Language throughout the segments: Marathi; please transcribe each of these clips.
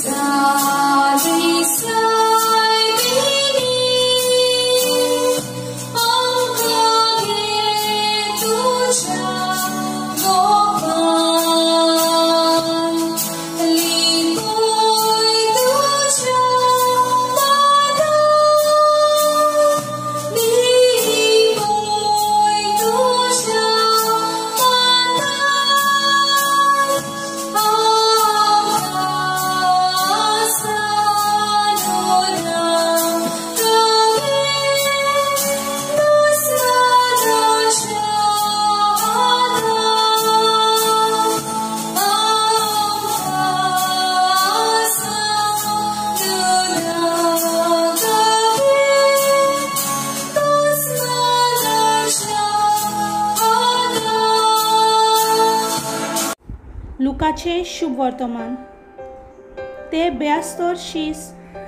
Slowly, slowly. लुकाचे शुभ वर्तमान. ते बेस्तर शीस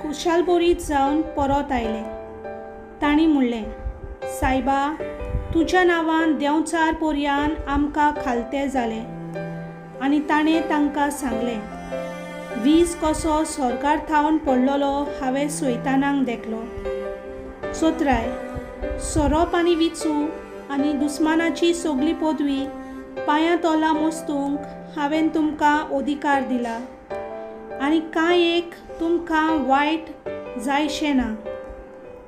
कुशालबोरीत जावन परत आयले. तांणी म्हणलें सायबा तुज्या नांवान देंवचार पोरयान आमकां खालते जालें. आनी ताणें तांकां सांगलें वीज कसो सरकार थावन पडलोलो हांवें सोयतानांक देखलो. सोत्राय सोरोप आनी विचू आनी दुस्मानाची सगली पदवी पांयां तोला मोस्तूंक हांवें तुमकां अधिकार दिला. आनी कांय एक तुमकां वायट जायशें ना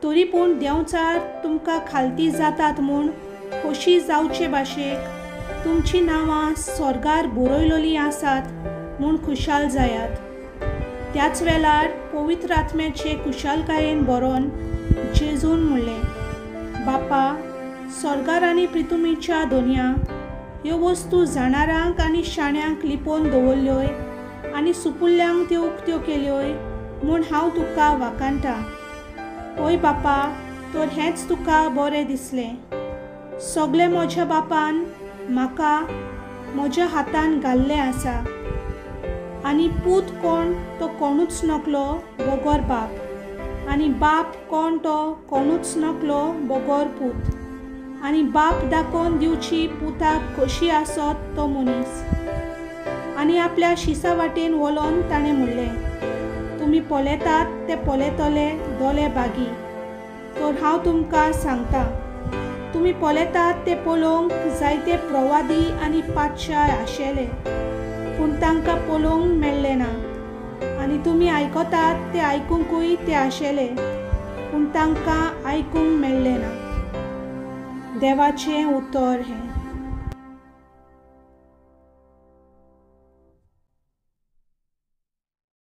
तरी पूण देंवचार तुमकां खालती जातात म्हूण खोशी जावचे भाशेक तुमची नांवां स्वर्गार बरयलोलीं आसात म्हूण खुशाल जायात. त्याच वेळार पवित्र आत्म्याचे खुशालकायेन बरोवन जेजून म्हणलें बापा स्वर्गार आनी प्रितुमीच्या दोनया ह्यो वस्तू जाणारांक आनी शाण्यांक लिपोवन दवरल्योय आनी सुपुल्ल्यांक त्यो उक्त्यो केल्योय म्हूण हांव तुका वाकांटा ओय बापा तर हेंच तुका बरें दिसलें. सगळें म्हज्या बापान म्हाका म्हज्या हातान घाल्लें आसा. आनी पूत कोण तो कोणूच नकलो बोगोर बाप. आनी बाप कोण तो कोणूच नकलो बोगोर पूत. आनी बाप दाखोवन दिवची पुताक कशी आसत तो मनीस. आनी आपल्या शिसा वाटेन वलोन ताणें म्हणलें तुमी पोलेतात ते पोलेतले दोले बागी. तर हांव तुमकां सांगता तुमी पोलेतात ते पळोवंक जायते प्रवादी आनी पातशाय आशेले. पूण तांकां पळोवंक मेळ्ळें ना. आनी तुमी आयकतात ते आयकूंकूय ते आशेले. पूण तांकां आयकूंक मेळ्ळें ना. देवाचें उतर हें